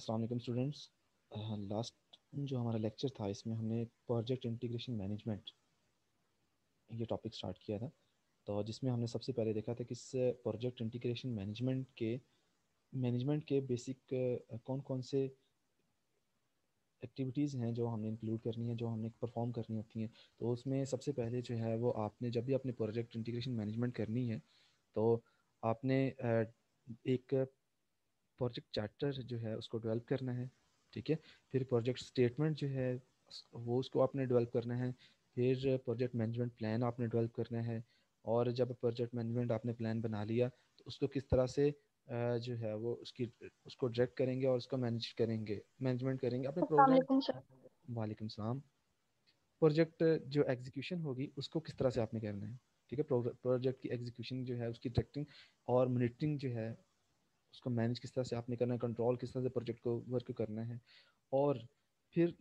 अस्सलाम students last जो हमारा लेक्चर था, इसमें हमने प्रोजेक्ट इंटीग्रेशन मैनेजमेंट ये टॉपिक स्टार्ट किया था। तो जिसमें हमने सबसे पहले देखा था कि इस प्रोजेक्ट इंटीग्रेशन मैनेजमेंट के मैनेजमेंट के बेसिक कौन कौन से एक्टिविटीज़ हैं जो हमने इंक्लूड करनी है, जो हमने परफॉर्म करनी होती हैं। तो उसमें सबसे पहले जो है वो आपने जब भी अपने प्रोजेक्ट इंटीग्रेशन मैनेजमेंट करनी है तो आपने एक प्रोजेक्ट चार्टर जो है उसको डेवलप करना है ठीक है? फिर प्रोजेक्ट स्टेटमेंट जो है वो उसको आपने डेवलप करना है फिर प्रोजेक्ट मैनेजमेंट प्लान आपने डेवलप करना है और जब प्रोजेक्ट मैनेजमेंट आपने प्लान बना लिया तो उसको किस तरह से जो है वो उसकी उसको डायरेक्ट करेंगे और उसको मैनेज करेंगे मैनेजमेंट करेंगे अपने प्रोग्राम वालेकुम सलाम। प्रोजेक्ट जो एग्जीक्यूशन होगी उसको किस तरह से आपने करना है ठीक है? प्रोजेक्ट की एग्जीक्यूशन जो है उसकी डायरेक्टिंग और मॉनिटरिंग जो है उसको मैनेज किस तरह से आपने करना है कंट्रोल किस तरह से प्रोजेक्ट को वर्क करना है। और फिर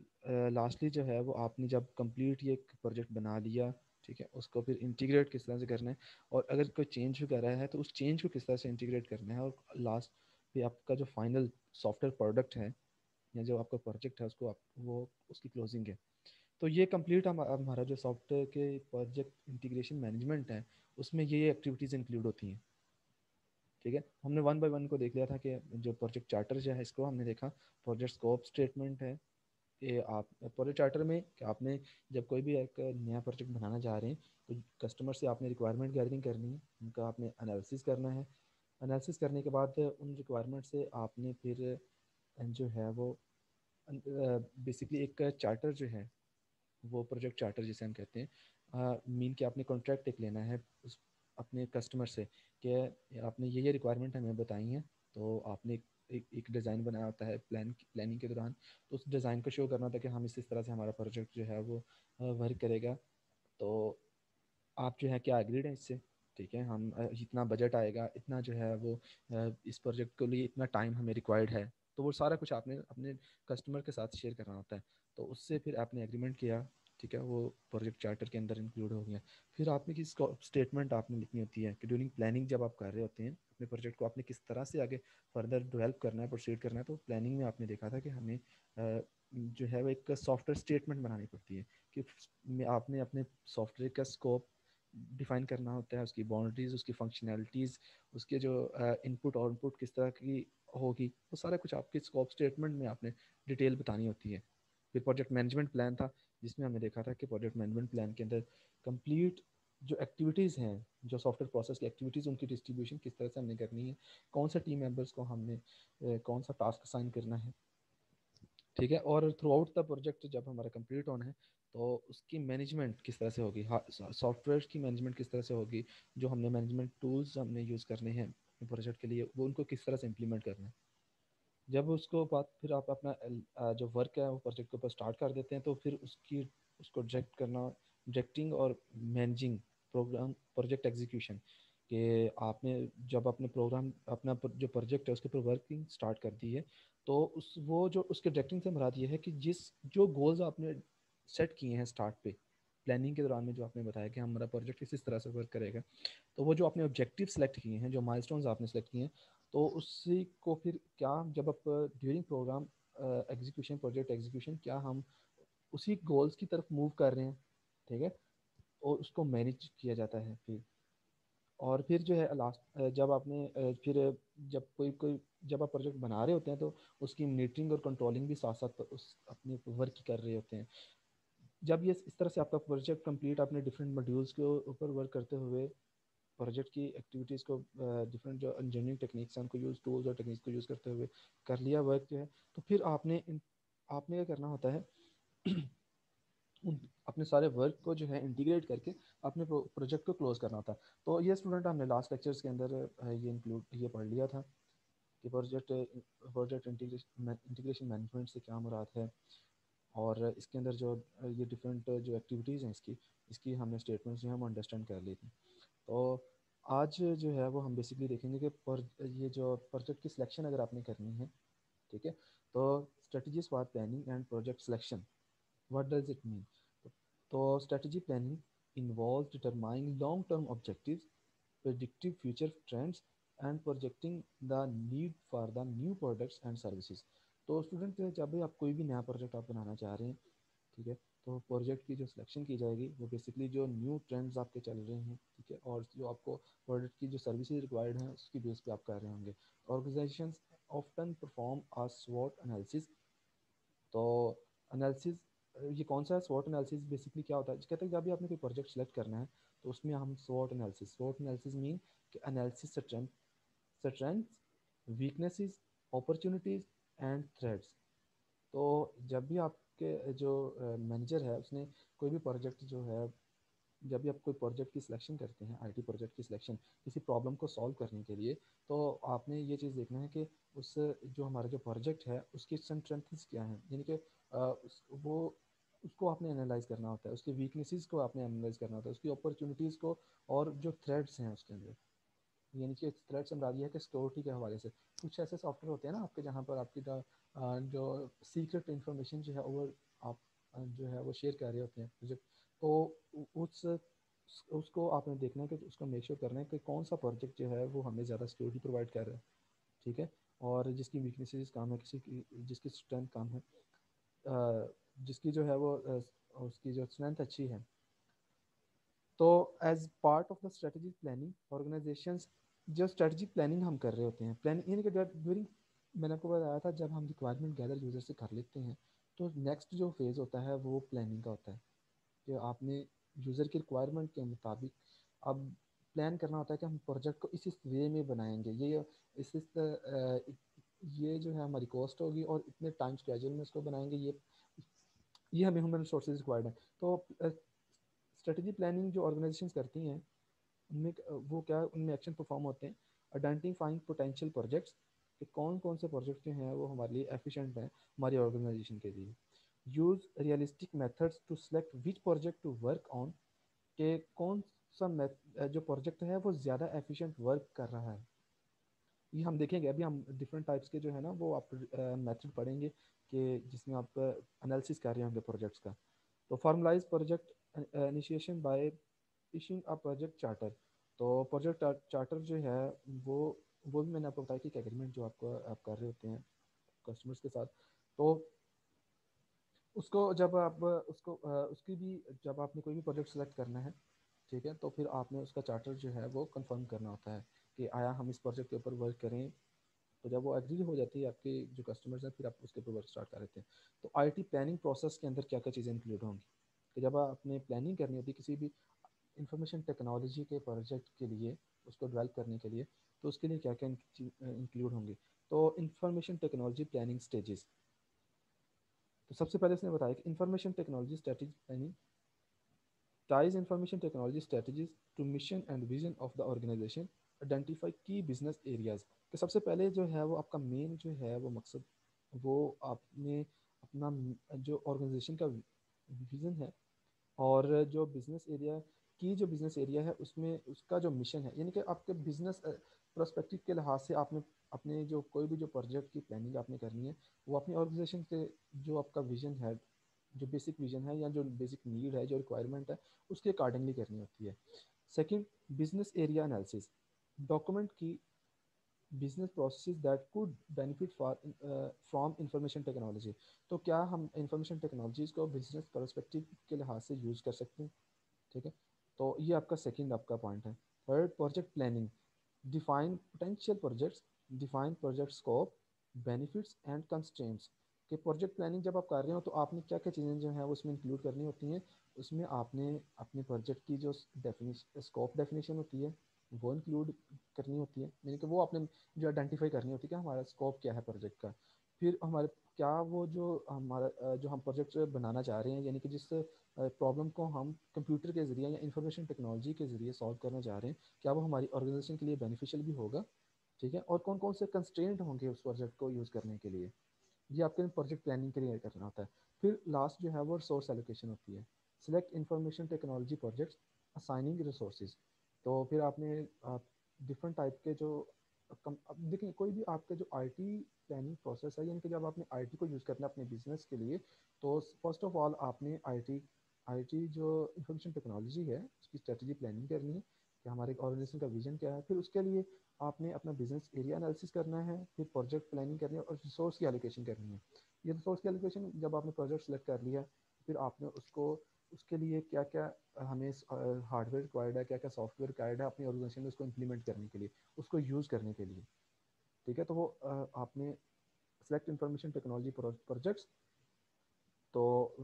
लास्टली जो है वो आपने जब कंप्लीट ये प्रोजेक्ट बना लिया, ठीक है, उसको फिर इंटीग्रेट किस तरह से करना है। और अगर कोई चेंज भी कर रहा है तो उस चेंज को किस तरह से इंटीग्रेट करना है। और लास्ट पे आपका जो फाइनल सॉफ्टवेयर प्रोडक्ट है, या जो आपका प्रोजेक्ट है, उसको आप, वो उसकी क्लोजिंग है। तो ये कंप्लीट हमारा जो सॉफ्टवेयर के प्रोजेक्ट इंटीग्रेशन मैनेजमेंट है, उसमें ये एक्टिविटीज़ इंक्लूड होती हैं। ठीक है? हमने वन बाय वन को देख लिया था कि जो प्रोजेक्ट चार्टर जो है, इसको हमने देखा। प्रोजेक्ट स्कोप स्टेटमेंट है ये आप प्रोजेक्ट चार्टर में कि आपने जब कोई भी एक नया प्रोजेक्ट बनाना चाह रहे हैं तो कस्टमर से आपने रिक्वायरमेंट गैदरिंग करनी है, उनका आपने एनालिसिस करना है। एनालिसिस करने के बाद उन रिक्वायरमेंट से आपने फिर जो है वो बेसिकली एक चार्टर जो है, वो प्रोजेक्ट चार्टर जिसे हम कहते हैं मीन कि आपने कॉन्ट्रैक्ट एक लेना है, उस अपने कस्टमर से कि आपने ये ये रिक्वायरमेंट हमें बताई हैं तो आपने एक एक डिज़ाइन बनाया होता है प्लान प्लानिंग के दौरान तो उस डिज़ाइन को शो करना होता है कि हम इस इस तरह से हमारा प्रोजेक्ट जो है वो वर्क करेगा। तो आप जो है क्या एग्रीड है इससे? ठीक है, हम इतना बजट आएगा, इतना जो है वो इस प्रोजेक्ट के लिए इतना टाइम हमें रिक्वायर्ड है तो वो सारा कुछ आपने अपने कस्टमर के साथ शेयर करना होता है। तो उससे फिर आपने एग्रीमेंट किया ठीक है, वो प्रोजेक्ट चार्टर के अंदर इंक्लूड हो गया फिर आपने किस स्टेटमेंट आपने लिखनी होती है कि ड्यूरिंग प्लानिंग जब आप कर रहे होते हैं, अपने प्रोजेक्ट को आपने किस तरह से आगे फर्दर डेवलप करना है प्रोसीड करना है तो प्लानिंग में आपने देखा था कि हमें जो है वो एक सॉफ्टवेयर स्टेटमेंट बनानी पड़ती है कि आपने अपने सॉफ्टवेयर का स्कोप डिफाइन करना होता है, उसकी बाउंड्रीज उसकी फंक्शनैलिटीज़ उसके जो इनपुट और आउटपुट किस तरह की होगी, वो सारा कुछ आपके स्कोप स्टेटमेंट में आपने डिटेल बतानी होती है। फिर प्रोजेक्ट मैनेजमेंट प्लान था जिसमें हमने देखा था कि प्रोजेक्ट मैनेजमेंट प्लान के अंदर कंप्लीट जो एक्टिविटीज़ हैं, जो सॉफ्टवेयर प्रोसेस की एक्टिविटीज़ उनकी डिस्ट्रीब्यूशन किस तरह से हमने करनी है, कौन सा टीम मेंबर्स को हमने कौन सा टास्क असाइन करना है, ठीक है? और थ्रू आउट द प्रोजेक्ट जब हमारा कंप्लीट होना है तो उसकी मैनेजमेंट किस तरह से होगी? सॉफ्टवेयर की मैनेजमेंट किस तरह से होगी? जो हमने मैनेजमेंट टूल्स हमने यूज़ करने हैं प्रोजेक्ट के लिए, वो उनको किस तरह से इम्प्लीमेंट करना है? जब उसको बाद फिर आप अपना जो वर्क है, वो प्रोजेक्ट के ऊपर स्टार्ट कर देते हैं तो फिर उसकी, उसको डायरेक्ट करना डायरेक्टिंग और मैनेजिंग प्रोग्राम प्रोजेक्ट एग्जीक्यूशन कि आपने जब अपने प्रोग्राम अपना जो प्रोजेक्ट है, उसके ऊपर वर्किंग स्टार्ट कर दी है तो उस, वो जो उसके डायरेक्टिंग से मुराद ये है कि जिस, जो गोल्स आपने सेट किए हैं स्टार्ट पे प्लानिंग के दौरान में जो आपने बताया कि हमारा प्रोजेक्ट इस तरह से वर्क करेगा तो वो जो आपने ऑब्जेक्टिव सेलेक्ट किए हैं, जो माइलस्टोन्स आपने सेलेक्ट किए हैं तो उसी को फिर क्या जब आप during program execution project execution क्या हम उसी गोल्स की तरफ़ मूव कर रहे हैं, ठीक है? और उसको मैनेज किया जाता है फिर। और फिर जो है लास्ट जब आपने फिर जब कोई कोई, जब आप प्रोजेक्ट बना रहे होते हैं तो उसकी मॉनिटरिंग और कंट्रोलिंग भी साथ साथ उस, अपने वर्क कर रहे होते हैं। जब ये इस तरह से आपका प्रोजेक्ट कंप्लीट आपने डिफरेंट मॉड्यूल्स के ऊपर वर्क करते हुए प्रोजेक्ट की एक्टिविटीज़ को डिफरेंट जो इंजीनियरिंग टेक्निक्स हैं, उनको यूज़ टूल्स और टेक्निक्स को यूज़ करते हुए कर लिया वर्क जो है तो फिर आपने आपने क्या करना होता है अपने सारे वर्क को जो है इंटीग्रेट करके अपने प्रोजेक्ट को क्लोज करना होता है। तो ये स्टूडेंट हमने लास्ट लेक्चर्स के अंदर ये इंक्लूड ये पढ़ लिया था कि प्रोजेक्ट प्रोजेक्ट इंटीग्रेशन मैनेजमेंट से क्या मुराद है और इसके अंदर जो, ये डिफरेंट जो एक्टिविटीज़ हैं इसकी इसकी हमने स्टेटमेंट्स जो है हम अंडरस्टैंड कर ली थी। तो आज जो है वो हम बेसिकली देखेंगे कि पर ये जो प्रोजेक्ट की सिलेक्शन अगर आपने करनी है ठीक है? तो strategies for planning and project selection what does it mean तो strategy planning involves determining long-term objectives, predictive future trends, and projecting the need for the new products and services. तो स्टूडेंट जब भी आप कोई भी नया प्रोजेक्ट आप बनाना चाह रहे हैं ठीक है? तो प्रोजेक्ट की जो सिलेक्शन की जाएगी, वो बेसिकली जो न्यू ट्रेंड्स आपके चल रहे हैं, ठीक है? और जो आपको प्रोडक्ट की जो सर्विसेज़ रिक्वायर्ड हैं, उसकी बेस पे आप कर रहे होंगे। ऑर्गेनाइजेशन ऑफ्टन परफॉर्म आ स्वॉट एनालिसिस तो एनालिसिस ये कौन सा है? स्वॉट एनालिसिस बेसिकली क्या होता है? कहते हैं जब भी आपने कोई प्रोजेक्ट सेलेक्ट करना है तो उसमें हम स्वॉट एनालिसिस स्वॉट एनालिसिस मीन कि analysis strength weaknesses opportunities and threads तो जब भी आपके जो मैनेजर है, उसने कोई भी प्रोजेक्ट जो है, जब भी आप कोई प्रोजेक्ट की सिलेक्शन करते हैं, आईटी प्रोजेक्ट की सिलेक्शन, किसी प्रॉब्लम को सॉल्व करने के लिए तो आपने ये चीज़ देखना है कि उस, जो हमारा जो प्रोजेक्ट है, उसकी स्ट्रेंथ्स क्या हैं? यानी कि वो, उसको आपने एनालाइज करना होता है, उसकी वीकनेसेस को आपने एनालाइज करना होता है, उसकी अपॉर्चुनिटीज़ को और जो थ्रेड्स हैं उसके अंदर। यानी कि थ्रेड्स हम है कि सिक्योरिटी के हवाले से। कुछ ऐसे सॉफ्टवेयर होते हैं ना आपके जहाँ पर आपकी जो सीक्रेट इन्फॉर्मेशन जो है वो आप जो है वो शेयर कर रहे होते हैं। प्रोजेक्ट तो उस, उसको आपने देखना है कि उसको मेक श्योर करना है कि कौन सा प्रोजेक्ट जो है वो हमें ज़्यादा सिक्योरिटी प्रोवाइड कर रहा है। ठीक है? और जिसकी वीकनेसेस कम है, किसी की, जिसकी स्ट्रेंथ कम है जिसकी जो है वो उसकी जो स्ट्रेंथ अच्छी है। तो as part of the strategy planning organisation जो स्ट्रेटजी प्लानिंग हम कर रहे होते हैं प्लानिंग यानी कि ड्यूरिंग मैंने आपको बताया था जब हम रिक्वायरमेंट गैदर यूज़र से कर लेते हैं तो नेक्स्ट जो फ़ेज़ होता है वो प्लानिंग का होता है। कि आपने यूज़र की रिक्वायरमेंट के मुताबिक अब प्लान करना होता है कि हम प्रोजेक्ट को इस इस वे में बनाएँगे। ये, इस इस ये जो है हमारी कॉस्ट होगी और इतने टाइम स्केजूल में इसको बनाएँगे। ये ये हमें ह्यूमन रिसोर्स रिक्वायर्ड है। तो स्ट्रेटजी प्लानिंग जो ऑर्गेनाइजेशन करती हैं उनमें वो क्या उनमें एक्शन परफॉर्म होते हैं। आइडेंटिफाइंग पोटेंशियल प्रोजेक्ट्स कि कौन कौन से प्रोजेक्ट जो हैं, वो हमारे लिए एफिशिएंट हैं, हमारी ऑर्गेनाइजेशन के लिए। Use realistic methods to select which project to work on के कौन सा जो प्रोजेक्ट है, वो ज़्यादा एफिशिएंट वर्क कर रहा है। ये हम देखेंगे, अभी हम डिफरेंट टाइप्स के जो है ना, वो आप मेथड पढ़ेंगे कि जिसमें आप एनालिसिस कर रहे होंगे प्रोजेक्ट्स का। तो formalise project initiation by issuing a project charter तो प्रोजेक्ट चार्टर जो है, वो वो भी मैंने आपको बताया कि एग्रीमेंट जो आपको, आप कर रहे होते हैं कस्टमर्स के साथ। तो उसको जब आप, उसको उसकी भी जब आपने कोई भी प्रोजेक्ट सेलेक्ट करना है, ठीक है तो फिर आपने उसका चार्टर जो है, वो कंफर्म करना होता है कि आया, हम इस प्रोजेक्ट के ऊपर वर्क करें। तो जब वो एग्री हो जाती है, आपके जो कस्टमर्स हैं, फिर आप उसके ऊपर वर्क स्टार्ट कर देते हैं। तो आईटी प्लानिंग प्रोसेस के अंदर क्या क्या चीज़ें इंक्लूड होंगी? कि जब आपने प्लानिंग करनी होती है किसी भी इंफॉर्मेशन टेक्नोलॉजी के प्रोजेक्ट के लिए, उसको डेवलप करने के लिए तो उसके लिए क्या क्या इंक्लूड होंगे? तो इंफॉर्मेशन टेक्नोलॉजी प्लानिंग स्टेजेस तो सबसे पहले उसने बताया कि information technology strategy planning ties information technology strategies to mission and vision of the organization, identify key business areas. तो सबसे पहले जो है वो आपका मेन जो है वो मकसद, वो आपने अपना, जो ऑर्गेनाइजेशन का विज़न है और जो बिज़नेस एरिया की जो बिज़नेस एरिया है, उसमें उसका जो मिशन है, यानी कि आपके बिज़नेस प्रोस्पेक्टिव के लिहाज से आपने अपने जो कोई भी जो प्रोजेक्ट की प्लानिंग आपने करनी है, वो अपनी ऑर्गेनाइजेशन के जो आपका विजन है, जो बेसिक विजन है या जो बेसिक नीड है, जो रिक्वायरमेंट है, उसके अकॉर्डिंगली करनी होती है। Second business area analysis document की business process that could benefit for from information technology तो क्या हम इंफॉर्मेशन टेक्नोलॉजीज़ को बिज़नेस परस्पेक्टिव के लिहाज से यूज़ कर सकते हैं? ठीक है? तो ये आपका सेकेंड आपका पॉइंट है। Third project planning define potential projects define project scope benefits and constraints कि प्रोजेक्ट प्लानिंग जब आप कर रहे हो तो आपने क्या क्या चीज़ें जो हैं वो उसमें इंक्लूड करनी होती हैं? उसमें आपने अपने प्रोजेक्ट की जो डेफिनेशन स्कोप डेफिनेशन होती है, वो इंक्लूड करनी होती है। यानी कि वो आपने जो आइडेंटिफाई करनी होती है कि हमारा स्कोप क्या है प्रोजेक्ट का। फिर हमारे, क्या वो जो हमारा जो हम प्रोजेक्ट बनाना चाह रहे हैं, यानी कि जिस प्रॉब्लम को हम कंप्यूटर के ज़रिए या इंफॉर्मेशन टेक्नोलॉजी के ज़रिए सॉल्व करना चाह रहे हैं, क्या वो हमारी ऑर्गेनाइजेशन के लिए बेनिफिशियल भी होगा? ठीक है? और कौन कौन से कंस्ट्रेंट होंगे उस प्रोजेक्ट को यूज़ करने के लिए? ये आपके प्रोजेक्ट प्लानिंग के लिए करना होता है। फिर लास्ट जो है वो रिसोर्स एलोकेशन होती है। Select information technology projects assigning resources तो फिर आपने डिफरेंट टाइप के जो कम, अब देखिए, कोई भी आपके जो आईटी प्लानिंग प्रोसेस है, यानी कि जब आपने आईटी को यूज़ करना है अपने बिज़नेस के लिए तो फ़र्स्ट ऑफ़ ऑल आपने आईटी आईटी जो इंफॉर्मेशन टेक्नोलॉजी है, उसकी स्ट्रेटजी प्लानिंग करनी है कि हमारे ऑर्गेनाइजेशन का विजन क्या है। फिर उसके लिए आपने अपना बिज़नेस एरिया एनालिसिस करना है, फिर प्रोजेक्ट प्लानिंग करनी है और रिसोर्स की एलोकेशन करनी है। ये रिसोर्स की एलोकेशन जब आपने प्रोजेक्ट सेलेक्ट कर लिया, फिर आपने उसको उसके लिए क्या क्या हमें हार्डवेयर रिक्वायर्ड है क्या क्या सॉफ्टवेयर रिक्वायर्ड है अपनी ऑर्गेनाइजेशन में उसको इम्प्लीमेंट करने के लिए, उसको यूज़ करने के लिए। ठीक है? तो वो आपने सेलेक्ट इंफॉर्मेशन टेक्नोलॉजी प्रोजेक्ट्स तो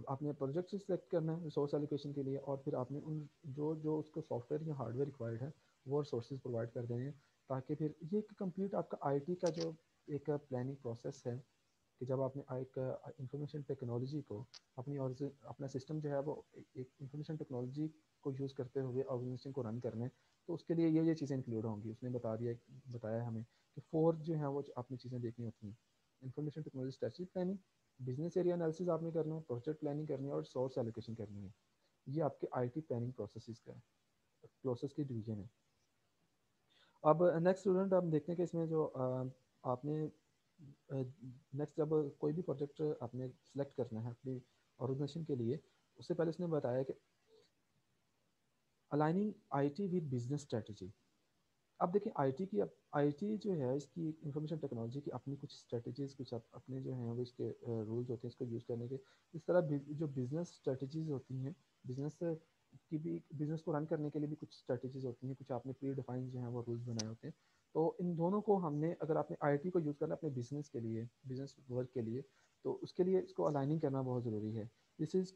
आपने प्रोजेक्ट से सिलेक्ट करना है रिसोर्स एलोकेशन के लिए और फिर आपने उन, जो जो उसको सॉफ्टवेयर या हार्डवेयर रिक्वायर्ड है, वो रिसोर्सेज प्रोवाइड कर देने ताकि फिर ये एक कंप्लीट आपका आईटी का जो एक प्लानिंग प्रोसेस है कि जब आपने एक इंफॉर्मेशन टेक्नोलॉजी को अपनी और अपना सिस्टम जो है वो एक इंफॉर्मेशन टेक्नोलॉजी को यूज़ करते हुए ऑर्गेनाइजेशन को रन करना तो उसके लिए ये ये चीज़ें इंक्लूड होंगी। उसने बता दिया, बताया हमें कि फोर जो है वो आपने चीज़ें देखनी होती हैं। Information technology strategy planning business area analysis आपने करना है प्रोजेक्ट प्लानिंग करनी है और सोर्स एलोकेशन करनी है। ये आपके आईटी प्लानिंग प्रोसेस का प्रोसेस की डिवीज़न है। अब नेक्स्ट स्टूडेंट आप देखते हैं कि इसमें जो आपने नेक्स्ट जब कोई भी प्रोजेक्ट आपने सेलेक्ट करना है अपनी ऑर्गेनाइजेशन के लिए, उससे पहले इसने बताया कि aligning IT with business strategy अब देखिए आईटी की आईटी जो है, इसकी इंफॉर्मेशन टेक्नोलॉजी की अपनी कुछ स्ट्रेटजीज कुछ अपने जो हैं, वो इसके रूल्स होते हैं इसको यूज़ करने के। इस तरह जो बिज़नेस स्ट्रेटजीज होती हैं बिज़नेस की भी बिज़नेस को रन करने के लिए भी कुछ स्ट्रेटजीज होती हैं, कुछ आपने प्री डिफाइन जो है, वो रूल्स बनाए होते हैं। तो इन दोनों को हमने, अगर आपने आईटी को यूज़ करना अपने बिज़नेस के लिए बिज़नेस वर्क के लिए तो उसके लिए इसको अलाइनिंग करना बहुत ज़रूरी है। This is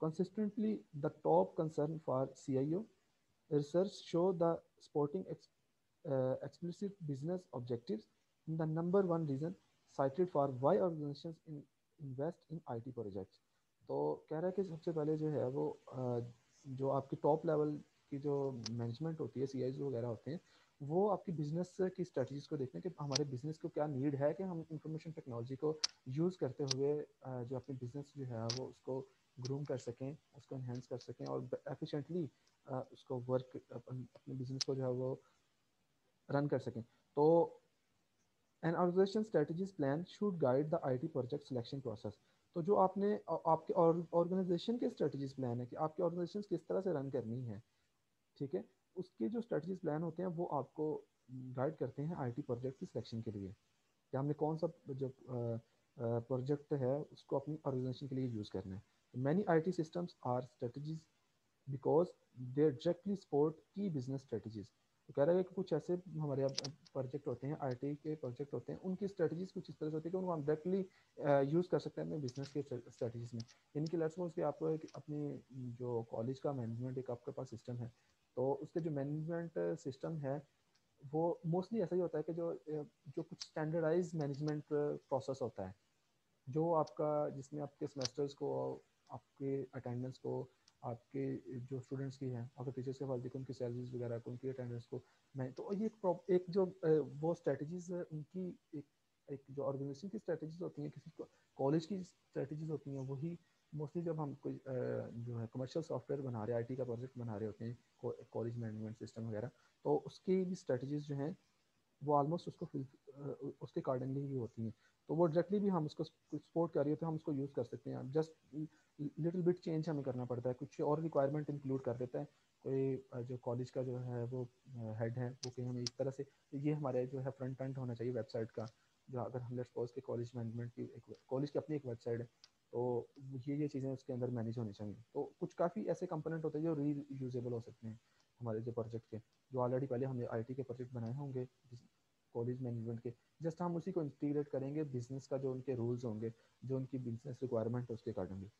consistently the top concern for C I O research show the supporting exclusive business objective in the number one reason cited for why organisation in invest in I T project तो कह रहा है कि सबसे पहले जो है वो uh, जो आपके टॉप लेवल की जो मैनेजमेंट होती है सी वगैरह होते हैं, वो आपकी बिज़नेस की स्ट्रेटजीज को देखते हैं कि हमारे बिज़नेस को क्या नीड है कि हम इंफॉर्मेशन टेक्नोलॉजी को यूज़ करते हुए जो अपने बिज़नेस जो है वो उसको ग्रूम कर सकें, उसको इन्हेंस कर सकें और एफिशिएंटली उसको वर्क अपने बिज़नेस को जो है वो रन कर सकें। तो an organisation strategies plan should guide the IT project selection process तो जो आपने आपके ऑर्गेनाइजेशन के स्ट्रेटजीज प्लान है कि आपके ऑर्गेनाइजेशन किस तरह से रन करनी है ठीक है? उसके जो स्ट्रेटजीज प्लान होते हैं, वो आपको गाइड करते हैं आईटी प्रोजेक्ट की सिलेक्शन के लिए। कि हमने कौन सा जो प्रोजेक्ट है, उसको अपनी ऑर्गेनाइजेशन के लिए यूज़ करना है। Many I T systems are strategies because they directly support की बिज़नेस स्ट्रेटजीज तो कह रहा है कि कुछ ऐसे हमारे प्रोजेक्ट होते हैं आईटी के प्रोजेक्ट होते हैं, उनकी स्ट्रेटजीज कुछ इस तरह से होती है कि उनको हम डायरेक्टली यूज़ कर सकते हैं अपने बिज़नेस के स्ट्रेटजीज में। यानी कि लेट्स सपोज़ आपको एक अपनी जो कॉलेज का मैनेजमेंट एक आपके पास सिस्टम है तो उसके जो मैनेजमेंट सिस्टम है वो मोस्टली ऐसा ही होता है कि जो जो कुछ स्टैंडर्डाइज मैनेजमेंट प्रोसेस होता है जो आपका जिसमें आपके सेमेस्टर्स को आपके अटेंडेंस को आपके जो स्टूडेंट्स की हैं आपके टीचर्स के फालतू उनकी सैलरीज वगैरह को उनकी अटेंडेंस को मैं तो ये एक, एक जो वो स्ट्रेटजीज उनकी एक एक जो ऑर्गेनाइजेशन की स्ट्रेटजीज होती हैं किसी कॉलेज की स्ट्रेटजीज होती हैं वही मोस्टली जब हम कोई जो है कमर्शियल सॉफ्टवेयर बना रहे आईटी का प्रोजेक्ट बना रहे होते हैं कॉलेज मैनेजमेंट सिस्टम वगैरह तो उसकी भी स्ट्रेटजीज जो हैं, वो ऑलमोस्ट उसको उसके अकॉर्डिंगली ही होती हैं। तो वो डायरेक्टली भी हम उसको सपोर्ट कर रही होते हैं, हम उसको यूज़ कर सकते हैं। जस्ट लिटिल बिट चेंज हमें करना पड़ता है, कुछ और रिक्वायरमेंट इंक्लूड कर देता है। कोई जो कॉलेज का जो है, वो हेड है, वो कहीं हमें इस तरह से ये हमारे जो है फ्रंट एंड होना चाहिए वेबसाइट का, जो अगर हम सपोज़ के कॉलेज मैनेजमेंट की एक कॉलेज की अपनी एक वेबसाइट है तो ये ये चीज़ें उसके अंदर मैनेज होनी चाहिए। तो कुछ काफ़ी ऐसे कंपोनेंट होते हैं जो री यूजेबल हो सकते हैं हमारे जो प्रोजेक्ट के। जो ऑलरेडी पहले हमने आईटी के प्रोजेक्ट बनाए होंगे कॉलेज मैनेजमेंट के। जस्ट हम उसी को इंटीग्रेट करेंगे बिज़नेस का जो उनके रूल्स होंगे, जो उनकी बिज़नेस रिक्वायरमेंट है, उसके अकॉर्डिंगली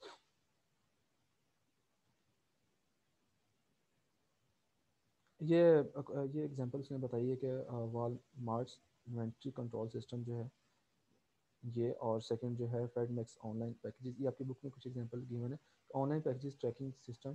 ये ये एग्जांपल उसने बताई है कि Walmart's inventory control system जो है ये और सेकंड जो है फेड मैक्स ऑनलाइन पैकेजेस ये आपकी बुक में कुछ एग्जांपल गिवन है। ऑनलाइन पैकेजेस ट्रैकिंग सिस्टम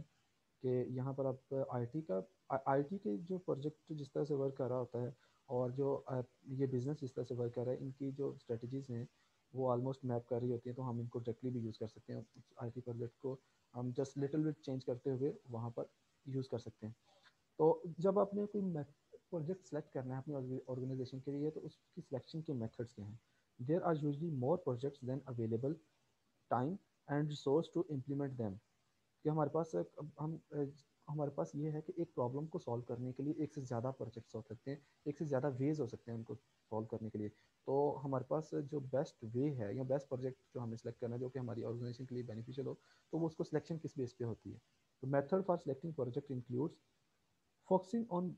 के यहाँ पर आप आईटी का आईटी के जो प्रोजेक्ट जिस तरह से वर्क कर रहा होता है और जो ये बिज़नेस जिस तरह से वर्क कर रहा है, इनकी जो स्ट्रेटजीज़ हैं, वो ऑलमोस्ट मैप कर रही होती हैं। तो हम इनको डायरेक्टली भी यूज़ कर सकते हैं। आई टी प्रोजेक्ट को हम जस्ट लिटिल बिट चेंज करते हुए वहाँ पर यूज़ कर सकते हैं। तो जब आपने कोई प्रोजेक्ट सेलेक्ट करना है अपनी ऑर्गेनाइजेशन के लिए तो उसकी सिलेक्शन के मेथड्स क्या हैं? There are usually more projects than available time and resource to implement them कि हमारे पास हम हमारे पास ये है कि एक प्रॉब्लम को सॉल्व करने के लिए एक से ज़्यादा प्रोजेक्ट्स हो सकते हैं, एक से ज़्यादा वेज हो सकते हैं उनको सॉल्व करने के लिए। तो हमारे पास जो बेस्ट वे है या बेस्ट प्रोजेक्ट जो हमें सेलेक्ट करना है, जो कि हमारी ऑर्गेनाइजेशन के लिए बेनिफिशियल हो तो वो उसको सिलेक्शन किस बेस पे होती है? तो method for selecting project includes focusing on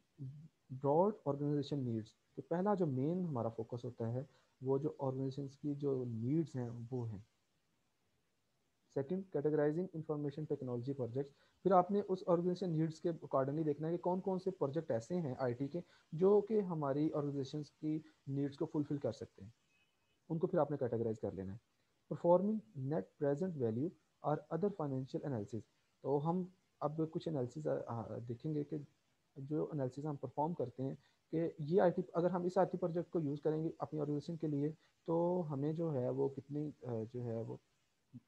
broad organisation needs तो पहला जो मेन हमारा फोकस होता है वो जो ऑर्गेनाइजेशन की जो नीड्स हैं, वो हैं। Second categorising information technology projects फिर आपने उस ऑर्गेनाइजेशन नीड्स के अकॉर्डिंगली देखना है कि कौन कौन से प्रोजेक्ट ऐसे हैं आईटी के, जो कि हमारी ऑर्गेनाइजेशन की नीड्स को फुलफिल कर सकते हैं। उनको फिर आपने कैटेगराइज कर लेना है। परफॉर्मिंग नेट प्रेजेंट वैल्यू और अदर फाइनेंशियल एनालिसिस तो हम अब कुछ एनालिसिस देखेंगे कि जो एनालिसिस हम परफॉर्म करते हैं कि ये आईटी अगर हम इस आईटी प्रोजेक्ट को यूज़ करेंगे अपनी ऑर्गेनाइजेशन के लिए तो हमें जो है वो कितनी जो है वो,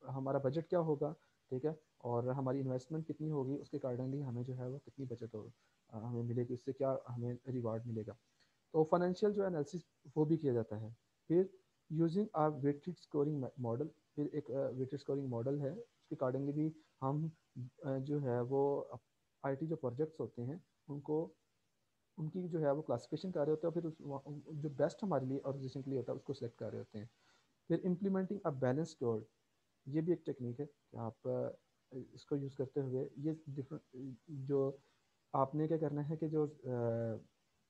हमारा बजट क्या होगा, ठीक है? और हमारी इन्वेस्टमेंट कितनी होगी, उसके अकॉर्डिंगली हमें जो है वो कितनी बचत हो हमें मिलेगी, उससे क्या हमें रिवार्ड मिलेगा। तो फाइनेंशियल जो एनालिसिस वो भी किया जाता है। फिर using a weighted scoring model फिर एक वेटेड स्कोरिंग मॉडल है, उसके अकॉर्डिंगली भी हम जो है वो आईटी जो प्रोजेक्ट्स होते हैं, उनको उनकी जो है वो क्लासिफिकेशन कर रहे होते हैं और फिर जो बेस्ट हमारे लिए ऑर्गेनाइजेशन के लिए होता है, उसको सिलेक्ट कर रहे होते हैं। फिर इम्प्लीमेंटिंग अ बैलेंस स्टोर ये भी एक टेक्निक है कि आप इसको यूज़ करते हुए ये डिफरेंट जो आपने क्या करना है कि जो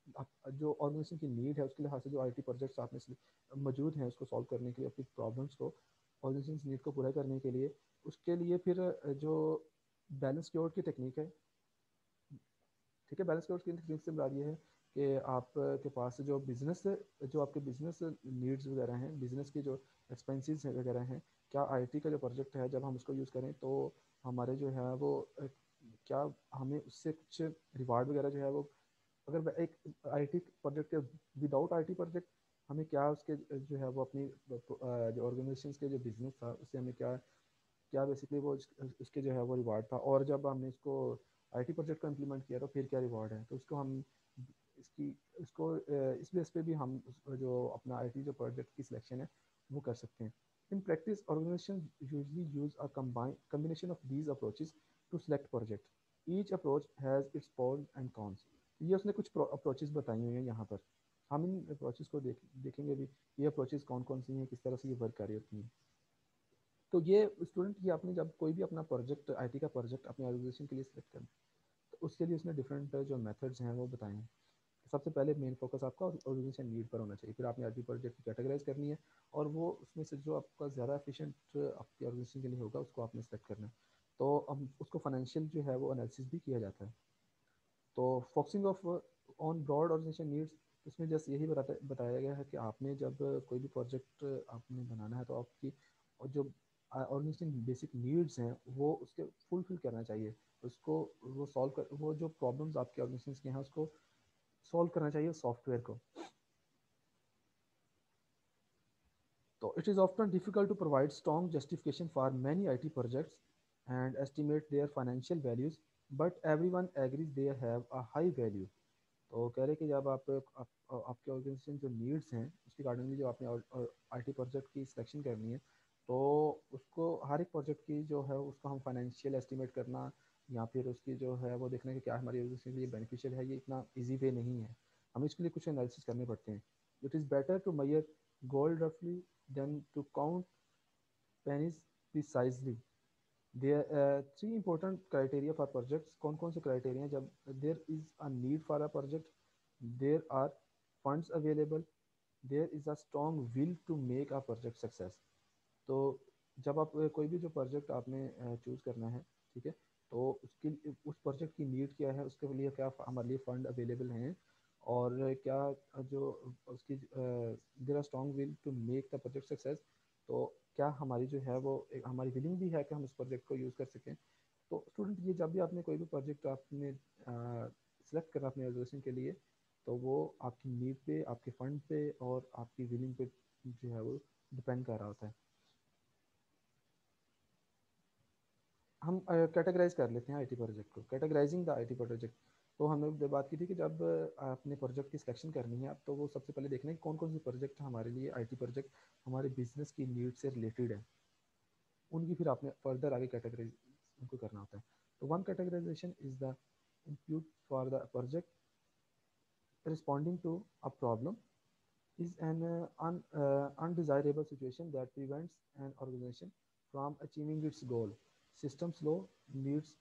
जो ऑर्गेनाइजेशन की नीड है, उसके लिहाज से जो आईटी प्रोजेक्ट्स आपने मौजूद हैं, उसको सॉल्व करने के लिए, अपनी प्रॉब्लम्स को ऑर्गेनाइजेशन नीड को पूरा करने के लिए, उसके लिए फिर जो बैलेंस क्योर की टेक्निक है ठीक है बैलेंस क्योर की से बात ये है कि आपके पास जो बिज़नेस जो आपके बिज़नेस नीड्स वगैरह हैं बिज़नेस की जो एक्सपेंसेस वगैरह हैं, क्या आईटी का जो प्रोजेक्ट है, जब हम उसको यूज़ करें तो हमारे जो है वो, क्या हमें उससे कुछ रिवार्ड वगैरह जो है वो, अगर एक आईटी प्रोजेक्ट के विदाउट आईटी प्रोजेक्ट हमें क्या उसके जो है वो अपनी जो ऑर्गेनाइजेशन के जो बिज़नेस था, उससे हमें क्या क्या बेसिकली वो उसके जो है वो रिवार्ड था? और जब हमने इसको आईटी प्रोजेक्ट को इम्प्लीमेंट किया तो फिर क्या रिवॉर्ड है तो उसको हम इसकी, इसको इस बेस पे भी हम जो अपना आईटी जो प्रोजेक्ट की सिलेक्शन है, वो कर सकते हैं in practice organisation usually use a combination of these approaches to select project. Each approach has its pros and cons. ये उसने कुछ अप्रोचेस बताई हुई हैं यहाँ पर हम इन अप्रोचेस को देख, देखेंगे भी, ये अप्रोचेस कौन कौन सी हैं, किस तरह से ये वर्क कर रही होती हैं तो ये स्टूडेंट ये आपने जब कोई भी अपना प्रोजेक्ट आईटी का प्रोजेक्ट अपने ऑर्गेनाइजेशन के लिए सिलेक्ट करना तो उसके लिए उसने डिफरेंट जो मेथड्स हैं वो बताए हैं। सबसे पहले मेन फोकस आपका ऑर्गेनाइजेशन नीड पर होना चाहिए। फिर आपने आर प्रोजेक्ट की कैटेगराइज करनी है और वो उसमें से जो आपका ज़्यादा एफिशिएंट आपकी ऑर्गेनाइजेशन के लिए होगा, उसको आपने सेलेक्ट करना है। तो अब उसको फाइनेंशियल जो है वो एनालिसिस भी किया जाता है। तो focusing of on broad organisation needs इसमें जस्ट यही बताया गया है कि आपने जब कोई भी प्रोजेक्ट आपने बनाना है तो आपकी जो ऑर्गेनाइजेशन बेसिक नीड्स हैं वो उसके फुलफिल करना चाहिए। उसको वो सॉल्व कर वो जो प्रॉब्लम्स आपके ऑर्गेनाइजेशन के हैं उसको सॉल्व करना चाहिए सॉफ्टवेयर को। तो it is often difficult to provide strong justification for many I T projects and estimate their financial values but everyone agrees there have a high value तो कह रहे कि जब आप, आप आपके ऑर्गेनाइजेशन जो नीड्स हैं उसके अकॉर्डिंगली जो आपने आई टी प्रोजेक्ट की सिलेक्शन करनी है तो उसको हर एक प्रोजेक्ट की जो है उसको हम फाइनेंशियल एस्टिमेट करना या फिर उसकी जो है वो देखना कि क्या हमारी ऑर्गेनाइजेशन के लिए बेनिफिशियल है, ये इतना ईजी वे नहीं है। हमें इसके लिए कुछ एनालिसिस करने पड़ते हैं। It is better to measure gold रफली than to count pennies precisely there three important criteria for projects कौन कौन से क्राइटेरिया जब there is a need for a project there are funds available there is a strong will to make a project success तो जब आप कोई भी जो प्रोजेक्ट आपने चूज़ करना है, ठीक है तो उसके उस प्रोजेक्ट की नीड क्या है, उसके लिए क्या हमारे लिए फ़ंड अवेलेबल हैं और क्या जो उसकी there are strong will to make the project success तो क्या हमारी जो है वो, एक हमारी विलिंग भी है कि हम इस प्रोजेक्ट को यूज़ कर सकें? तो स्टूडेंट ये जब भी आपने कोई भी प्रोजेक्ट आपने सेलेक्ट करा अपने एजुकेशन के लिए तो वो आपकी नीड पे, आपके फंड पे और आपकी विलिंग पे जो है वो डिपेंड कर रहा होता है। हम कैटेगराइज कर लेते हैं आईटी प्रोजेक्ट को। कैटेगराइजिंग द आईटी प्रोजेक्ट तो हमने बात की थी कि जब आपने प्रोजेक्ट की सिलेक्शन करनी है आप तो वो सबसे पहले देखना है कौन कौन से प्रोजेक्ट हमारे लिए आईटी प्रोजेक्ट हमारे बिज़नेस की नीड से रिलेटेड है। उनकी फिर आपने फर्दर आगे कैटेगराइज उनको करना होता है। तो one categorisation is the input for the project responding to a problem is an uh, un, uh, undesirable situation that prevents an organization from achieving its goal. System slow needs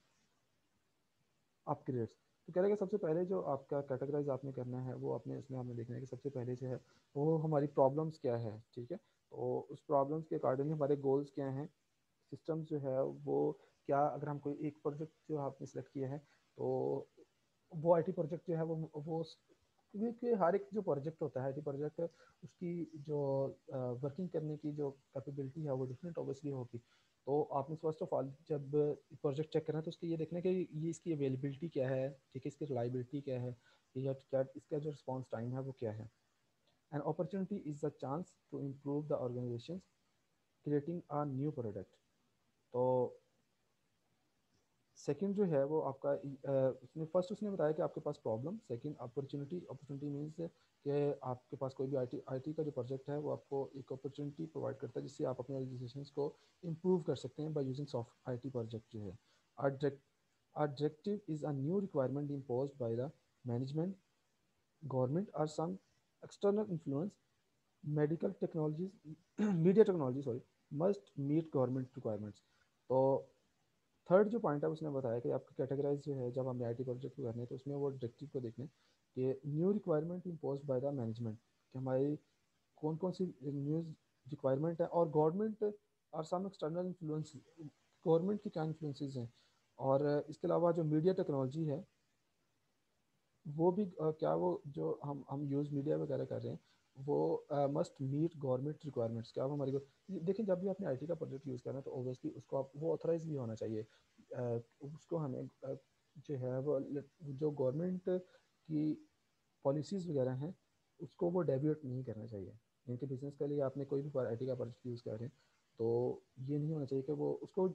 upgrades. तो कह रहे सबसे पहले जो आपका categorise आपने करना है, वो अपने इसमें हमें देखना है कि सबसे पहले जो है, वो हमारी प्रॉब्लम्स क्या है, ठीक है? तो उस प्रॉब्लम्स के अकॉर्डिंग हमारे गोल्स क्या हैं? सिस्टम जो है, वो क्या अगर हम कोई एक प्रोजेक्ट जो आपने सेलेक्ट किया है तो वो आईटी प्रोजेक्ट जो है, वो वो क्योंकि हर एक जो प्रोजेक्ट होता है आई प्रोजेक्ट उसकी जो वर्किंग करने की जो कैपेबिलिटी है, वो डिफरेंट ऑब्वियसली होगी। तो आपने फ़र्स्ट ऑफ़ ऑल जब प्रोजेक्ट चेक करना है तो उसके ये देखना कि ये इसकी अवेलेबिलिटी क्या है, ठीक है, इसकी रिलाइबिलिटी क्या है, या क्या, इसका जो रिस्पॉन्स टाइम है वो क्या है? An opportunity is the chance to improve the organisation creating a new product तो सेकंड जो है वो आपका उसने फ़र्स्ट उसने बताया कि आपके पास problem second opportunity opportunity means कि आपके पास कोई भी आईटी आईटी का जो प्रोजेक्ट है, वो आपको एक अपॉर्चुनिटी प्रोवाइड करता है जिससे आप अपने एजुकेशन को इम्प्रूव कर सकते हैं by using soft I T project जो है। Objective is a new requirement impose by the management government और some external influence medical technologies media technology sorry must meet government requirements तो थर्ड जो point है, उसने बताया कि आपका कैटेगराइज जो है, जब हम आई टी प्रोजेक्ट को करने हैं तो उसमें वो ऑब्जेक्टिव को देखने कि new requirement impose by the management कि हमारी कौन कौन सी न्यू रिक्वायरमेंट है और गवर्नमेंट और सम एक्सटर्नल इन्फ्लुएंस गवर्नमेंट की क्या इन्फ्लुएंसेस हैं? और इसके अलावा जो मीडिया टेक्नोलॉजी है वो भी क्या वो जो हम हम यूज़ मीडिया वगैरह कर रहे हैं वो मस्ट मीट गवर्नमेंट रिक्वायरमेंट्स क्या हमारी को देखिए जब भी आपने आईटी का प्रोजेक्ट यूज़ करना है तो ओबियसली उसको आप वो ऑथराइज भी होना चाहिए। uh, उसको हमें uh, जो है वो जो गवर्नमेंट की पॉलिसीज़ वगैरह हैं, उसको वो डेब्यूट नहीं करना चाहिए। इनके बिज़नेस के लिए आपने कोई भी आई का प्रोजेक्ट यूज़ कर रहे हैं तो ये नहीं होना चाहिए कि वो, उसको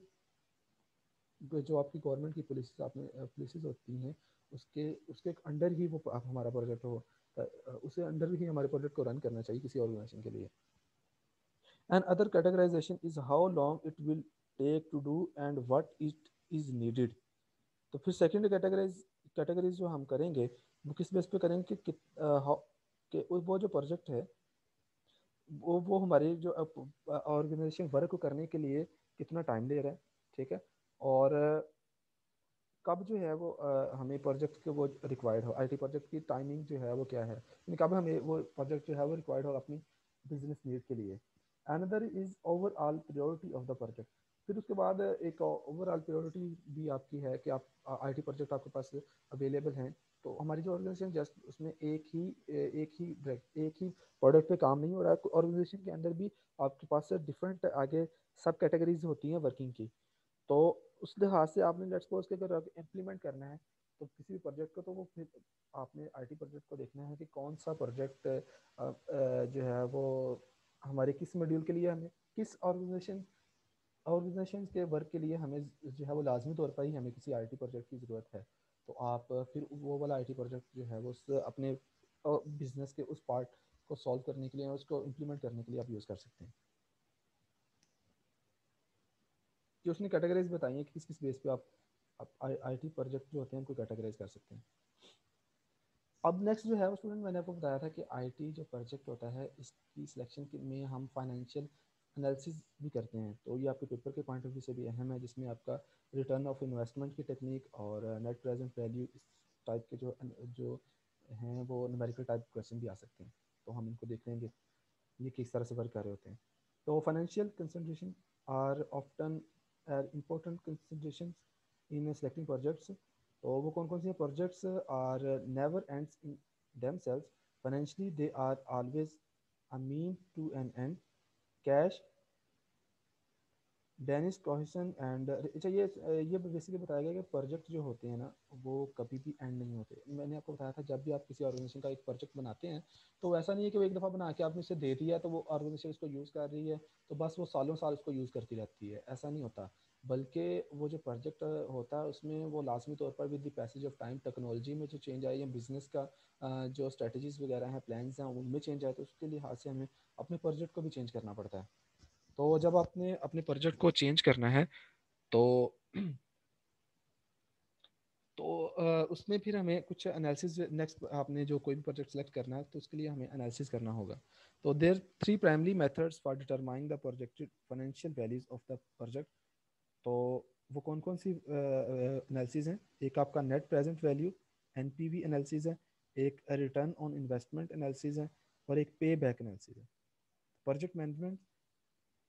जो आपकी गवर्नमेंट की पॉलिसीज़ आपने पॉलिसीज़ होती हैं, उसके उसके अंडर ही वो आप, हमारा प्रोजेक्ट हो। उसे अंडर ही हमारे प्रोजेक्ट को रन करना चाहिए किसी ऑर्गेनाइजेशन के लिए। And other categorisation is how long it will take to do and what it is needed तो फिर सेकेंड कैटेगराइज कैटेगरीज जो हम करेंगे वो किस बेस पे करेंगे कि, कि कि वो जो प्रोजेक्ट है वो वो हमारे जो ऑर्गेनाइजेशन वर्क करने के लिए कितना टाइम ले रहा है ठीक है? और कब जो है वो आ, हमें प्रोजेक्ट के वो रिक्वायर्ड हो आईटी प्रोजेक्ट की टाइमिंग जो है वो क्या है? यानी कब हमें वो प्रोजेक्ट जो है वो रिक्वायर्ड हो अपनी बिज़नेस नीड के लिए। Another is overall priority of the project फिर उसके बाद एक ओवरऑल प्रायोरिटी भी आपकी है कि आप आईटी प्रोजेक्ट आपके पास अवेलेबल हैं। तो हमारी जो ऑर्गेनाइजेशन जस्ट उसमें एक ही एक ही एक ही प्रोडक्ट पे काम नहीं हो रहा है। ऑर्गेनाइजेशन के अंदर भी आपके पास डिफरेंट आगे सब कैटेगरीज होती हैं वर्किंग की। तो उस लिहाज से आपने लेट्स सपोज़ के अगर इम्प्लीमेंट करना है तो किसी भी प्रोजेक्ट को तो वो फिर आपने आईटी प्रोजेक्ट को देखना है कि कौन सा प्रोजेक्ट जो है वो हमारे किस मॉड्यूल के लिए हमें, किस ऑर्गेनाइजेशन ऑर्गेनाइजेशन के वर्क के लिए हमें जो है वो लाजमी तौर पर ही हमें किसी आईटी प्रोजेक्ट की ज़रूरत है। तो आप फिर वो वाला आईटी प्रोजेक्ट जो है वो उस अपने बिज़नेस के उस पार्ट को सॉल्व करने के लिए उसको इम्प्लीमेंट करने के लिए आप यूज़ कर सकते हैं। जो उसने कैटेगराइज बताई है कि किस किस बेस पे आप, आप आई टी प्रोजेक्ट जो होते हैं उनको कैटेगराइज कर सकते हैं। अब नेक्स्ट जो है वो स्टूडेंट मैंने आपको बताया था कि आईटी जो प्रोजेक्ट होता है इसकी सिलेक्शन में हम फाइनेंशियल एनालिसिस भी करते हैं। तो ये आपके पेपर के पॉइंट ऑफ़ व्यू से भी अहम है, जिसमें आपका रिटर्न ऑफ़ इन्वेस्टमेंट की टेक्निक और नेट प्रेजेंट वैल्यू इस टाइप के जो जो हैं, वो न्यूमेरिकल टाइप क्वेश्चन भी आ सकते हैं। तो हम इनको देख लेंगे, ये किस तरह से वर्क कर रहे होते हैं। तो financial concentration are often are important considerations in selecting projects तो वो कौन कौन से projects are never ends in themselves financially, they are always a mean to an end cash Dennis cohesion and अच्छा ये ये बेसिकली बताया गया कि प्रोजेक्ट जो होते हैं ना, वो कभी भी एंड नहीं होते। मैंने आपको बताया था, जब भी आप किसी ऑर्गेनाइजेशन का एक प्रोजेक्ट बनाते हैं तो ऐसा नहीं है कि वो एक दफ़ा बना के आपने इसे दे दिया तो वो ऑर्गेनाइजेशन इसको यूज़ कर रही है तो बस वो सालों साल उसको यूज़ करती रहती है। ऐसा नहीं होता। बल्कि वो जो प्रोजेक्ट होता है उसमें वो लाजमी तौर पर with the passage of time technology में जो चेंज आए या बिज़नेस का जो स्ट्रेटजीज वगैरह हैं प्लान्स हैं, उनमें चेंज आए तो उसके लिहाज से हमें अपने प्रोजेक्ट को भी चेंज करना पड़ता है। तो जब आपने अपने प्रोजेक्ट को चेंज करना है तो तो उसमें फिर हमें कुछ एनालिसिस नेक्स्ट आपने जो कोई भी प्रोजेक्ट सेलेक्ट करना है तो उसके लिए हमें एनालिसिस करना होगा। तो there three primary methods for determining the projected financial values of the project तो वो कौन कौन सी एनालिसिस हैं? एक आपका net present value N P V analysis है, एक रिटर्न ऑन इन्वेस्टमेंट एनालिसिस है और एक पे बैक एनालिसिस है। Project management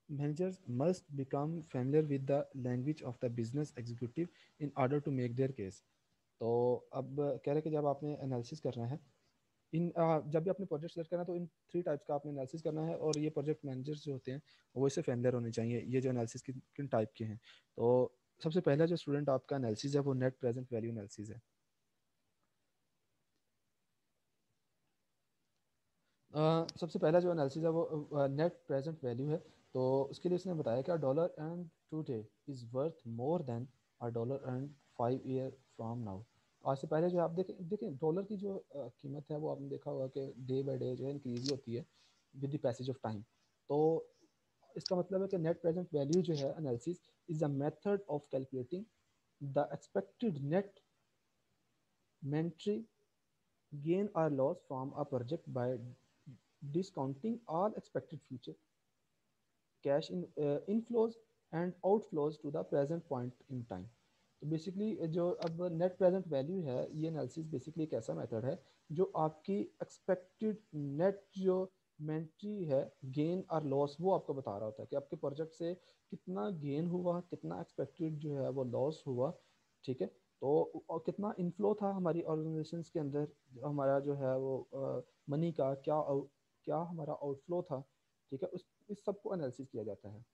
managers must become familiar with the language of the business executive in order to make their case. तो अब, कह रहे कि जब आपने एनालिसिस करना है इन जब भी आपने प्रोजेक्ट सेलेक्ट करना तो इन थ्री टाइप्स का आपने एनालिसिस करना है और ये प्रोजेक्ट मैनेजर्स जो होते हैं वो इससे फैमिलियर होने चाहिए। ये जो एनालिसिस किन किन टाइप के हैं। तो सबसे पहला जो स्टूडेंट आपका एनालिसिस है वो नेट प्रेजेंट वैल्यू एनालिसिस है। Uh, सबसे पहला जो एनालिसिस है वो नेट प्रेजेंट वैल्यू है। तो उसके लिए उसने बताया कि dollar and today is worth more than a dollar and five year from now आज से पहले जो आप देखें देखें डॉलर की जो कीमत है वो आपने देखा होगा कि डे बाई डे जो है इंक्रीज होती है with the passage of time तो इसका मतलब है कि नेट प्रेजेंट वैल्यू जो है analysis is a method of calculating the expected net monetary gain or a project by discounting all expected future cash in, uh, inflows and outflows to the present point in time. तो basically जो अब net present value है, ये analysis basically एक ऐसा method है, जो आपकी एक्सपेक्टेड नेट जो मेंट्री है गेन और लॉस वो आपको बता रहा होता है कि आपके प्रोजेक्ट से कितना गेन हुआ, कितना एक्सपेक्टेड जो है वो लॉस हुआ, ठीक है? तो और कितना इनफ्लो था हमारी ऑर्गेनाइजेशन के अंदर, हमारा जो है वो मनी का, क्या क्या हमारा आउटफ्लो था, ठीक है? उस, इस सबको एनालिसिस किया जाता है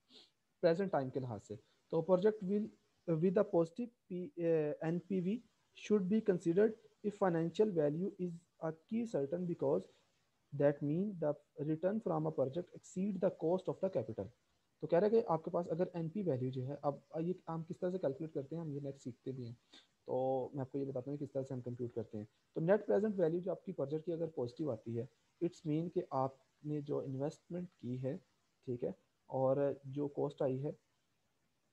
प्रेजेंट टाइम के लिहाज से। तो project will with a positive P, uh, NPV should be considered if financial value is a key certain because that mean the return from a project exceed the cost of the capital. तो कह रहे हैं कि आपके पास अगर N P value जो है अब ये हम किस तरह से कैलकुलेट करते हैं हम ये नेक्स्ट सीखते भी हैं। तो मैं आपको ये बताता हूँ किस तरह से हम कंप्यूट करते हैं। तो नेट प्रेजेंट वैल्यू जो आपकी प्रोजेक्ट की अगर पॉजिटिव आती है इट्स मीन कि आपने जो इन्वेस्टमेंट की है ठीक है और जो कॉस्ट आई है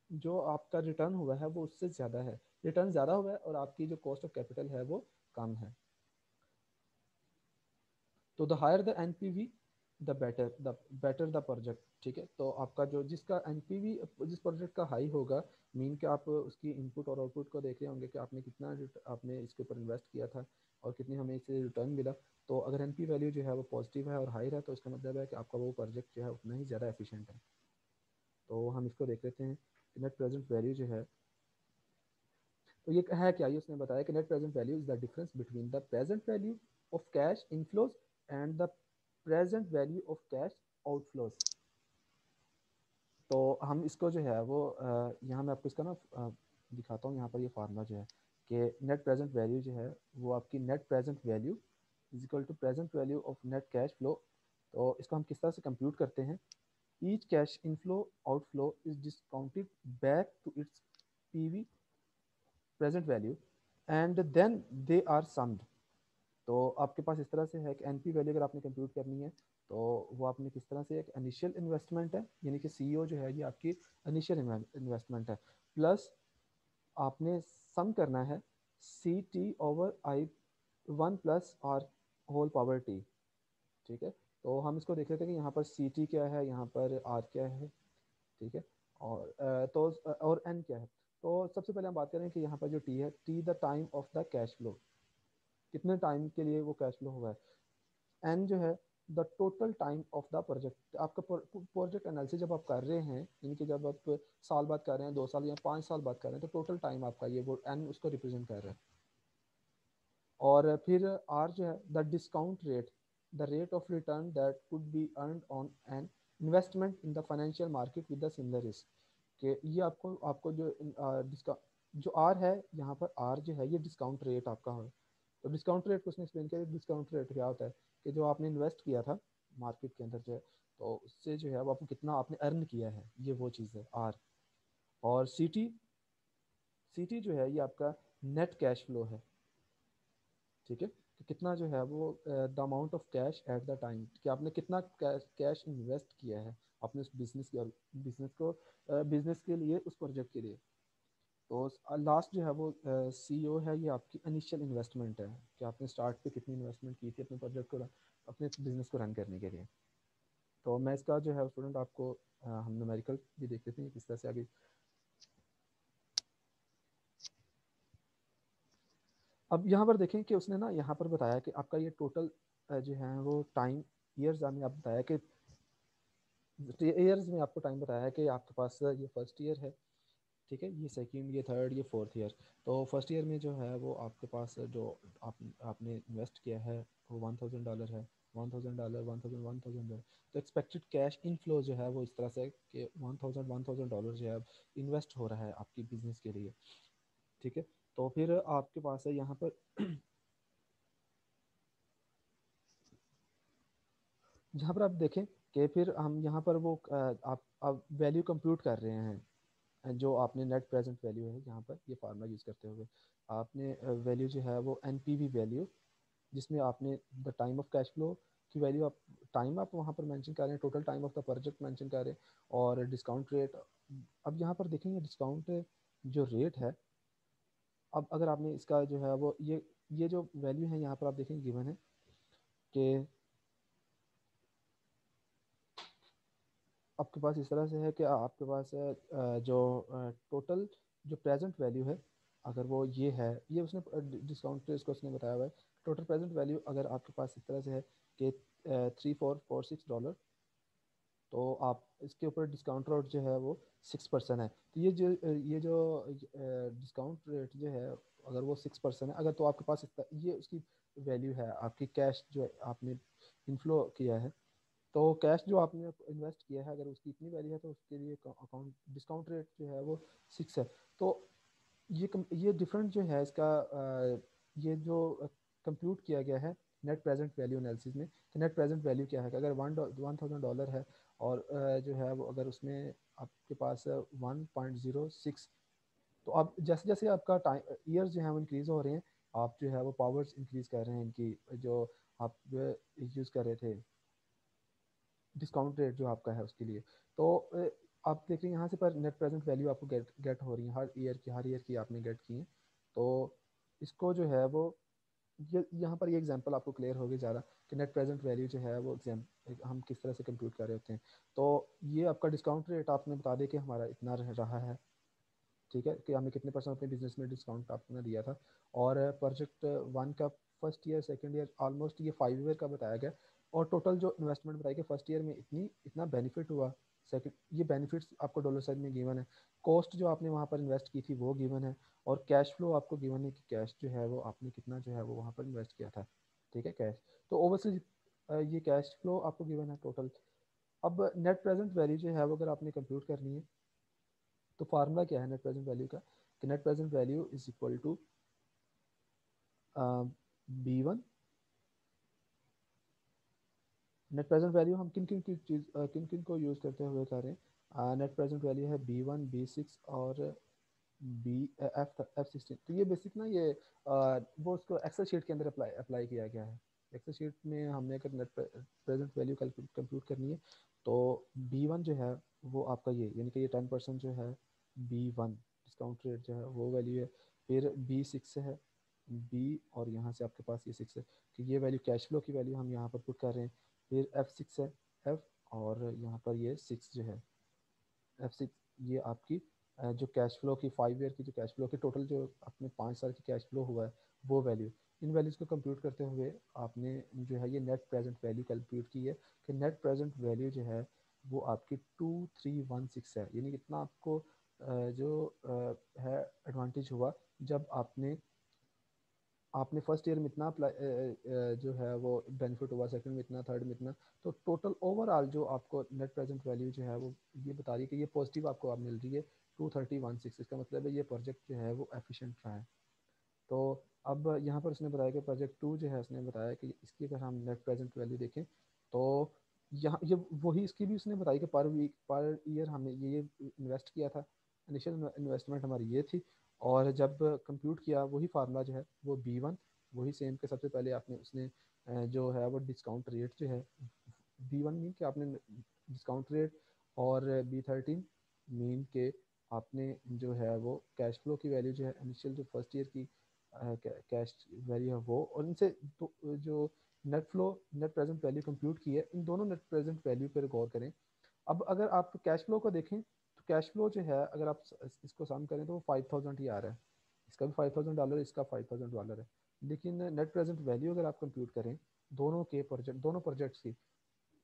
जो आपका रिटर्न हुआ है, वो उससे ज़्यादा है। रिटर्न ज़्यादा हुआ है और आपकी जो कॉस्ट ऑफ़ कैपिटल है, वो कम है। तो the higher the N P V the better the better the project ठीक है? तो आपका जो जिसका एन पी वी जिस प्रोजेक्ट का हाई होगा मीन के आप उसकी इनपुट और आउटपुट को देख रहे होंगे कि आपने कितना आपने इसके ऊपर इन्वेस्ट किया था और कितनी हमें इससे रिटर्न मिला। तो अगर एन पी वैल्यू जो है, वो पॉजिटिव है और हाई है तो इसका मतलब है कि आपका वो प्रोजेक्ट जो है, उतना ही ज़्यादा एफिशिएंट है। तो हम इसको देख लेते हैं। नेट प्रेजेंट वैल्यू जो है तो ये है क्या? ये उसने बताया कि net present value is the difference between the present value of cash inflows and the present value of cash outflows तो हम इसको जो है वो यहाँ मैं आपको इसका ना दिखाता हूँ। यहाँ पर ये फार्मूला जो है कि नेट प्रेजेंट वैल्यू जो है वो आपकी net present value is equal to present value of net cash flow तो इसको हम किस तरह से कंप्यूट करते हैं? Each cash inflow, outflow is discounted back to its PV present value, and then they are summed. तो आपके पास इस तरह से है कि एन पी वैल्यू अगर आपने कंप्यूट करनी है तो वो आपने किस तरह से एक इनिशियल इन्वेस्टमेंट है, यानी कि सीईओ जो है, ये आपकी इनिशियल इन्वेस्टमेंट है। प्लस आपने सम करना है C T over I one plus R whole power T ठीक है? तो हम इसको देख लेते हैं कि यहाँ पर सी टी क्या है, यहाँ पर आर क्या है, ठीक है? और तो और एन क्या है? तो सबसे पहले हम बात करें कि यहाँ पर जो टी है T the time of the cash flow कितने टाइम के लिए वो कैश फ्लो हुआ है? एन जो है the total time of the project आपका प्रोजेक्ट एनालिसिस जब आप कर रहे हैं, यानी कि जब आप साल बाद कर रहे हैं, दो साल या पाँच साल बाद कर रहे हैं तो टोटल टाइम आपका ये वो एन उसको रिप्रेजेंट कर रहा है। और फिर आर जो है the discount rate the rate of return that could be earned on an investment in the financial market with the similar risk. कि ये आपको आपको जो डिस्का जो आर है, यहाँ पर आर जो है, ये डिस्काउंट रेट आपका है। तो डिस्काउंट रेट को उसने एक्सप्लेन किया डिस्काउंट रेट क्या होता है कि जो आपने इन्वेस्ट किया था मार्केट के अंदर जो है तो उससे जो है वो आपको कितना आपने अर्न किया है, ये वो चीज़ है आर और सी टी जो है, ये आपका नेट कैश फ्लो है। ठीक है? कि कितना जो है वो the amount of cash at the time कि आपने कितना कैश इन्वेस्ट किया है अपने उस बिज़नेस के बिज़नेस को बिज़नेस के लिए उस प्रोजेक्ट के लिए। तो लास्ट जो है वो सी uh, है ये आपकी इनिशियल इन्वेस्टमेंट है कि आपने स्टार्ट पे कितनी इन्वेस्टमेंट की थी अपने प्रोजेक्ट को अपने बिज़नेस को रन करने के लिए। तो मैं इसका जो है स्टूडेंट आपको हम न्यूमेरिकल भी देख लेते हैं किस तरह से आगे अब यहाँ पर देखें कि उसने ना यहाँ पर बताया कि आपका ये टोटल जो है वो टाइम ईयर्स आपने आप बताया कि ईयर्स में आपको टाइम बताया कि आपके पास ये फ़र्स्ट ईयर है, ठीक है? ये सेकंड ये थर्ड ये फोर्थ ईयर तो फ़र्स्ट ईयर में जो है वो आपके पास जो आप, आपने इन्वेस्ट किया है, वो वन थाउज़ेंड डॉलर है one thousand dollar one thousand one thousand dollar तो एक्सपेक्टेड कैश इनफ्लो जो है वो इस तरह से कि one thousand one thousand dollar जो है इन्वेस्ट हो रहा है आपकी बिज़नेस के लिए, ठीक है? तो फिर आपके पास है यहाँ पर। जहाँ पर आप देखें कि फिर हम यहाँ पर वो आप अब वैल्यू कंप्यूट कर रहे हैं, जो आपने नेट प्रेजेंट वैल्यू है, यहाँ पर ये फार्मूला यूज़ करते हुए। आपने वैल्यू जो है वो एनपीवी वैल्यू जिसमें आपने the time of cash flow की वैल्यू आप टाइम आप वहाँ पर मेंशन कर रहे हैं total time of the project mention कर रहे हैं, और डिस्काउंट रेट अब यहाँ पर देखेंगे डिस्काउंट जो रेट है अब अगर आपने इसका जो है वो ये ये जो वैल्यू है यहाँ पर आप देखेंगे गिवन है कि आपके पास इस तरह से है कि आपके पास जो टोटल जो प्रेजेंट वैल्यू है, अगर वो ये है, ये उसने डिस्काउंट इसको उसने बताया हुआ है। टोटल प्रेजेंट वैल्यू अगर आपके पास इस तरह से है कि three four four six dollar तो आप इसके ऊपर डिस्काउंट रेट जो है वो सिक्स परसेंट है। तो ये जो ये जो डिस्काउंट रेट जो है, अगर वो सिक्स परसेंट है, अगर तो आपके पास ये उसकी वैल्यू है, आपकी कैश जो आपने इनफ्लो किया है तो कैश जो आपने इन्वेस्ट किया है, अगर उसकी इतनी वैल्यू है तो उसके लिए अकाउंट डिस्काउंट रेट जो है वो सिक्स है। तो ये ये डिफरेंट जो है इसका ये जो कंप्यूट किया गया है नेट प्रेजेंट वैल्यू एनालिसिस में कि नेट प्रेजेंट वैल्यू क्या है? अगर वन वन थाउज़ेंड डॉलर है और जो है वो अगर उसमें आपके पास वन पॉइंट ज़ीरो सिक्स तो अब जैसे जैसे आपका टाइम ईयर्स जो है वो इंक्रीज़ हो रहे हैं, आप जो है वो पावर्स इंक्रीज़ कर रहे हैं इनकी, जो आप यूज़ कर रहे थे, डिस्काउंट रेट जो आपका है उसके लिए। तो आप देख रहे हैं यहाँ से पर नेट प्रेजेंट वैल्यू आपको गेट गेट हो रही है, हर ईयर की, हर ईयर की आपने गेट की है। तो इसको जो है वो ये, यहाँ पर ये एग्जांपल आपको क्लियर होगी ज़्यादा कि नेट प्रेजेंट वैल्यू जो है वो एग्ज़ाम हम किस तरह से कंप्यूट कर रहे होते हैं। तो ये आपका डिस्काउंट रेट आपने बता दें कि हमारा इतना रह, रहा है, ठीक है? कि हमें कितने परसेंट अपने बिज़नेस में डिस्काउंट आपने दिया था। और प्रोजेक्ट वन का first year second year almost ये फाइव ईयर का बताया गया। और टोटल जो इन्वेस्टमेंट बताई गई फ़र्स्ट ईयर में इतनी, इतना बेनिफिट हुआ। सेकंड ये बेनिफिट्स आपको डॉलर साइड में गिवन है। कॉस्ट जो आपने वहाँ पर इन्वेस्ट की थी, वो गिवन है। और कैश फ्लो आपको गिवन है कि कैश जो है, वो आपने कितना जो है, वो वहाँ पर इन्वेस्ट किया था। ठीक है कैश तो ओवरसीज ये कैश फ्लो आपको गिवन है टोटल अब नेट प्रेजेंट वैल्यू जो है, वो अगर आपने कंप्यूट करनी है तो फार्मूला क्या है नेट प्रेजेंट वैल्यू का? कि net present value is equal to B one net present value हम किन किन की चीज़ किन किन को यूज़ करते हुए कर रहे हैं? नेट प्रेजेंट वैल्यू है बी वन बी सिक्स और बी एफ़ एफ़ सिक्सटीन तो ये बेसिक ना ये वो उसको एक्सेल शीट के अंदर अप्लाई अप्लाई किया गया है। एक्सेल शीट में हमने अगर नेट प्रेजेंट वैल्यू कंप्यूट करनी है तो बी वन जो है, वो आपका ये, यानी कि ये टेन परसेंट जो है बी वन डिस्काउंट रेट जो है, वो वैल्यू है। फिर बी सिक्स है बी और यहाँ से आपके पास ये सिक्स है। कि ये वैल्यू कैश फ्लो की वैल्यू हम यहाँ पर पुट कर रहे हैं। फिर एफ़ सिक्स है एफ़ और यहाँ पर ये सिक्स जो है एफ़ सिक्स ये आपकी जो कैश फ्लो की फाइव ईयर की जो कैश फ्लो की टोटल जो अपने पाँच साल की कैश फ्लो हुआ है, वो वैल्यू इन वैल्यूज़ को कंप्यूट करते हुए आपने जो है ये नेट प्रेजेंट वैल्यू कैलकुलेट की है कि नेट प्रेजेंट वैल्यू जो है, वो आपकी टू थ्री वन सिक्स है। यानी कितना आपको जो है एडवांटेज हुआ जब आपने आपने फ़र्स्ट ईयर में इतना जो है वो बेनिफिट हुआ सेकंड में इतना थर्ड में इतना तो टोटल ओवरऑल जो आपको नेट प्रेजेंट वैल्यू जो है वो ये बता रही है कि ये पॉजिटिव आपको आप मिल रही है टू थर्टी वन सिक्स इसका मतलब है ये प्रोजेक्ट जो है वो एफिशिएंट रहा है। तो अब यहाँ पर उसने बताया कि प्रोजेक्ट टू जो है, उसने बताया कि इसकी अगर हम नेट प्रेजेंट वैल्यू देखें तो यहाँ ये वही इसकी भी उसने बताई कि पर वीक पर ईयर हमने ये इन्वेस्ट किया था। इनिशियल इन्वेस्टमेंट हमारी ये थी और जब कंप्यूट किया, वही फार्मूला जो है, वो बी वन वही सेम के सबसे पहले आपने उसने जो है वो डिस्काउंट रेट जो है बी वन मीन के आपने डिस्काउंट रेट और बी थर्टीन मीन के आपने जो है वो कैश फ्लो की वैल्यू जो है इनिशियल जो फ़र्स्ट ईयर की कैश वैल्यू है वो और इनसे तो जो net flow net present value compute की है, इन दोनों नेट प्रेजेंट वैल्यू पर गौर करें। अब अगर आप कैश फ्लो को देखें कैश फ्लो जो है, अगर आप इसको सम करें तो वो फाइव थाउज़ेंड ही आ रहा है। इसका भी फाइव थाउज़ेंड डॉलर इसका फाइव थाउज़ेंड डॉलर है। लेकिन नेट प्रेजेंट वैल्यू अगर आप कंप्यूट करें, दोनों के प्रोजेक्ट दोनों प्रोजेक्ट्स की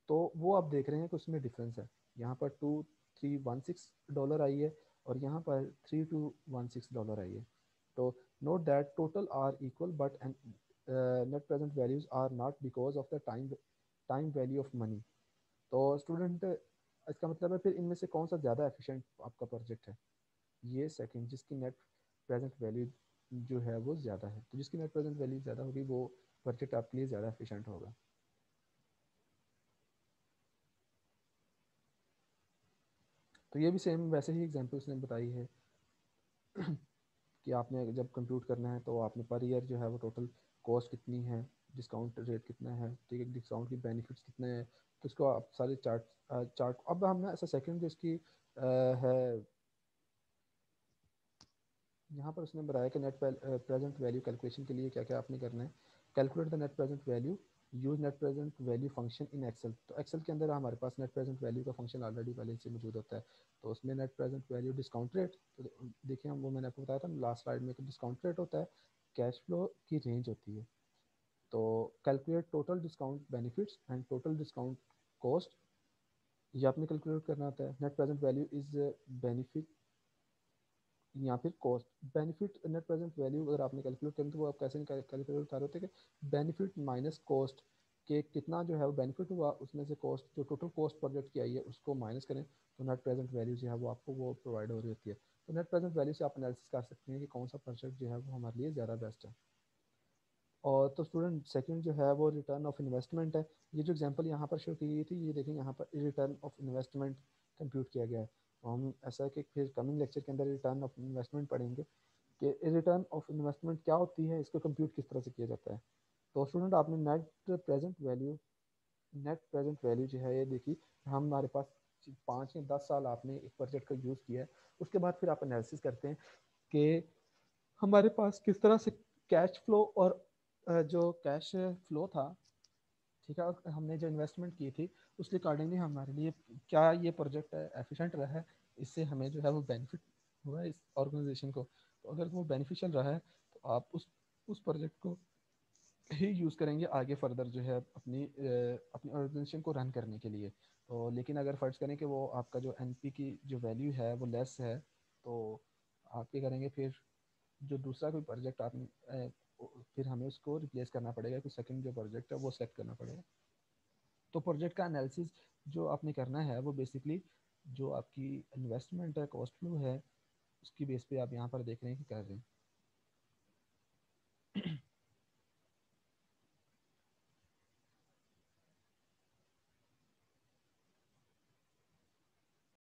तो वो आप देख रहे हैं कि उसमें डिफरेंस है। यहाँ पर two three one six dollar आई है और यहाँ पर three two one six dollar आई है। तो note that total are equal but and net present values are not because of the time time value of money तो स्टूडेंट इसका मतलब है फिर इनमें से कौन सा ज़्यादा एफिशिएंट आपका प्रोजेक्ट है? ये सेकंड जिसकी नेट प्रेजेंट वैल्यू जो है वो ज़्यादा है। तो जिसकी नेट प्रेजेंट वैल्यू ज़्यादा होगी, वो प्रोजेक्ट आपके लिए ज़्यादा एफिशिएंट होगा। तो ये भी सेम वैसे ही एग्ज़ाम्पल उसने बताई है कि आपने जब कंप्यूट करना है तो आपने पर ईयर जो है वो टोटल कॉस्ट कितनी है? डिस्काउंट रेट कितना है, ठीक है डिस्काउंट की बेनिफिट्स कितने हैं तो इसको आप सारे चार्ट चार्ट अब हम ना ऐसा सेकंड जो इसकी है, यहाँ पर उसने बताया कि नेट प्रेजेंट वैल्यू कैलकुलेशन के लिए क्या क्या आपने करना है calculate the net present value use net present value function in Excel तो एक्सेल के अंदर हमारे पास नेट प्रेजेंट वैल्यू का फ़ंक्शन ऑलरेडी पहले से मौजूद होता है तो उसमें net present value discount rate तो देखिए हम वो मैंने आपको बताया था लास्ट स्लाइड में डिस्काउंट रेट होता है कैश फ्लो की रेंज होती है तो calculate total discount benefits and total discount cost ये आपने कैलकुलेट करना होता है। Net present value is benefit या फिर cost benefit net present value अगर आपने कैलकुलेट करें तो वो आप कैसे कैलकुलेट कर रहे होते हैं कि बेनिफिट माइनस कॉस्ट के कितना जो है वो बेनिफिट हुआ, उसमें से कॉस्ट जो टोटल कॉस्ट प्रोजेक्ट की आई है, उसको माइनस करें। तो नेट प्रेजेंट वैल्यू जो है वो आपको वो प्रोवाइड हो रही होती है। तो नेट प्रेजेंट वैल्यू से आप एनालिसिस कर सकते हैं कि कौन सा प्रोजेक्ट जो है वो हमारे लिए ज़्यादा बेस्ट है। और तो स्टूडेंट सेकंड जो है वो रिटर्न ऑफ़ इन्वेस्टमेंट है। ये जो एग्जांपल यहाँ पर शो की गई थी, ये देखें यहाँ पर रिटर्न ऑफ़ इन्वेस्टमेंट कंप्यूट किया गया है। तो हम ऐसा कि फिर कमिंग लेक्चर के अंदर रिटर्न ऑफ़ इन्वेस्टमेंट पढ़ेंगे कि रिटर्न ऑफ़ इन्वेस्टमेंट क्या होती है, इसको कंप्यूट किस तरह से किया जाता है। तो स्टूडेंट आपने net present value net present value जो है ये देखी। हम हमारे पास पाँच या दस साल आपने एक प्रोजेक्ट का यूज़ किया है। उसके बाद फिर आप एनालिसिस करते हैं कि हमारे पास किस तरह से कैश फ्लो और जो कैश फ्लो था, ठीक है हमने जो इन्वेस्टमेंट की थी, उसके अकॉर्डिंगली हमारे लिए क्या ये प्रोजेक्ट एफिशिएंट रहा है, इससे हमें जो है वो बेनिफिट हुआ है इस ऑर्गेनाइजेशन को। तो अगर वो बेनिफिशियल रहा है तो आप उस उस प्रोजेक्ट को ही यूज़ करेंगे आगे फर्दर जो है अपनी अपनी ऑर्गेनाइजेशन को रन करने के लिए। तो लेकिन अगर फ़र्ज़ करें कि वो आपका जो एनपी की जो वैल्यू है, वो लेस है तो आप क्या करेंगे, फिर जो दूसरा कोई प्रोजेक्ट आप फिर हमें उसको रिप्लेस करना पड़ेगा कि सेकंड जो प्रोजेक्ट है वो सेलेक्ट करना पड़ेगा। तो प्रोजेक्ट का एनालिसिस जो आपने करना है, वो बेसिकली जो आपकी इन्वेस्टमेंट है कॉस्ट है, उसकी बेस पे आप यहाँ पर देख रहे हैं कि कर रहे हैं।